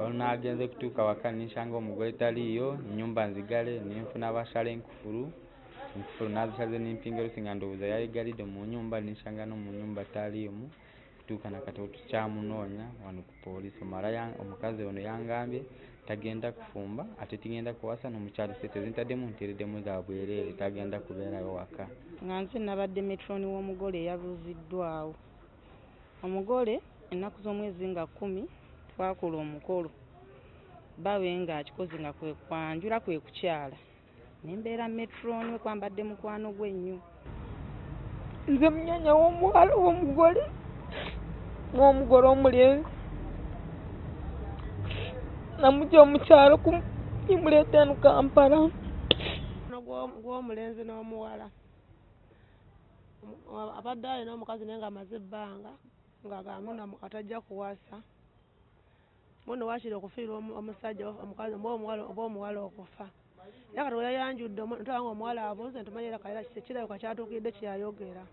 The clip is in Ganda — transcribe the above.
olwo nagenze kutuuka waka ninsanga omugole taliiyo nyumba nzigale ninfuna abasala enkufulu. Enkufulu nazisaze nimpinga olusi nga ndowooza yayigalidde mu nyumba ninsanga nomu nyumba taliimu kutuuka nakati tukyamunoonya wano ku poliisi. Omala ya- omukazi ono yangambye tagenda kufumba ate tigenda kuwasa nomukyalo sente zintaddemu nteereddemu za bwereere tagenda kubeerayo waka. Nga nze nabadde metroni w'omugole eyabuziddwawo omugole ennaku z'omwezi nga kkumi twakola omukolo. Bawe nga akikoze nga kwe kwanjula kwe kukyala. Nembeera metroni we kwambadde mukwano gwe nnyo nze munyanya w'omuwala w'omugole n'omugole omulenzi. Namugya omukyalo nimuleeta enu kampala. Gw'omulenzi n'omuwala. Omu- abadde alina omukazi naye nga amaze ebbanga nga muno atajja kuwasa. Muno waakiri okufiirwa omu- omusajja omukazi oba omuwala oba omuwala okufa. Era kati we yayanjudde omu- ntwala nga omuwala abuze ntumanyira kaera kirabika kyatuukiridde kyeyayogera